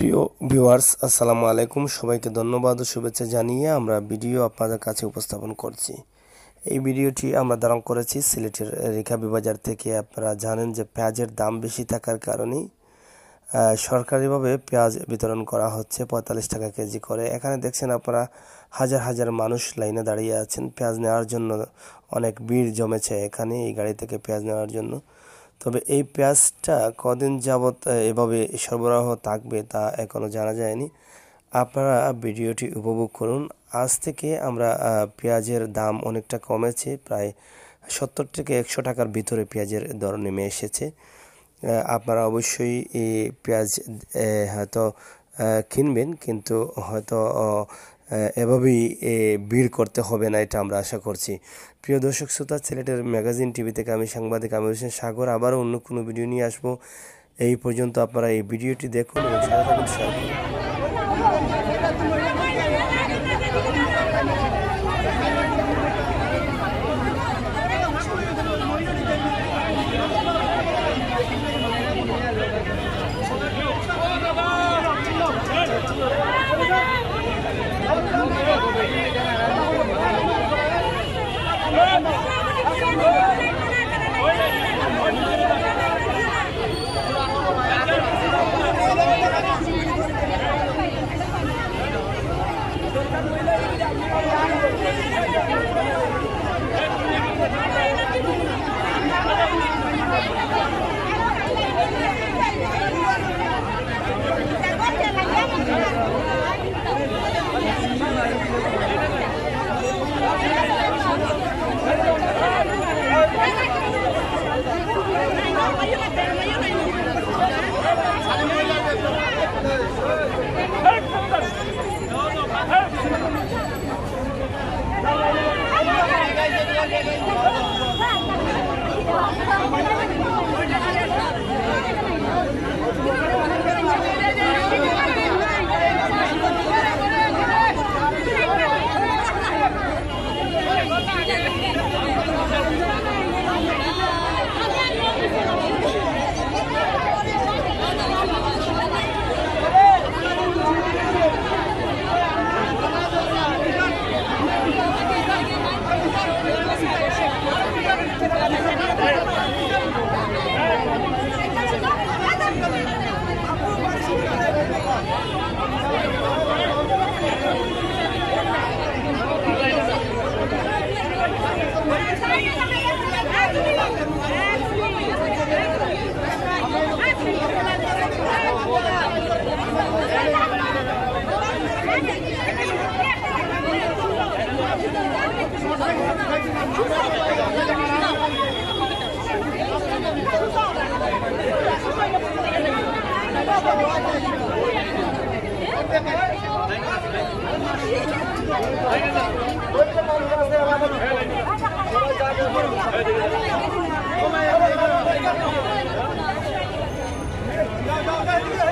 প্রিয় ভিউয়ার্স, আসসালামু আলাইকুম। সবাইকে ধন্যবাদ ও শুভেচ্ছা জানিয়ে আমরা ভিডিও আপনাদের কাছে উপস্থাপন করছি। এই ভিডিওটি আমরা ধারণ করেছি সিলেটের রেখাবি বাজার থেকে। আপনারা জানেন যে পেঁয়াজের দাম বেশি থাকার কারণেই সরকারিভাবে পেঁয়াজ বিতরণ করা হচ্ছে পঁয়তাল্লিশ টাকা কেজি করে। এখানে দেখছেন আপনারা হাজার হাজার মানুষ লাইনে দাঁড়িয়ে আছেন। পেঁয়াজ নেওয়ার জন্য অনেক ভিড় জমেছে এখানে, এই গাড়ি থেকে পেঁয়াজ নেওয়ার জন্য। তবে এই পেঁয়াজটা কদিন যাবৎ এভাবে সরবরাহ থাকবে তা এখনও জানা যায়নি। আপনারা ভিডিওটি উপভোগ করুন। আজ থেকে আমরা পেঁয়াজের দাম অনেকটা কমেছে, প্রায় সত্তর থেকে একশো টাকার ভিতরে পেঁয়াজের দর নেমে এসেছে। আপনারা অবশ্যই এই পেঁয়াজ হয়তো কিনবেন, কিন্তু হয়তো এভাবেই ভিড় করতে হবে না, এটা আমরা আশা করছি। প্রিয় দর্শক, শ্রোতা, ছেলেটার ম্যাগাজিন, টিভি থেকে আমি সাংবাদিক আমির হোসেন সাগর, আবারও অন্য কোনো ভিডিও নিয়ে আসব। এই পর্যন্ত আপনারা এই ভিডিওটি দেখুন এবং সারা থাকুন Go, go, go, go.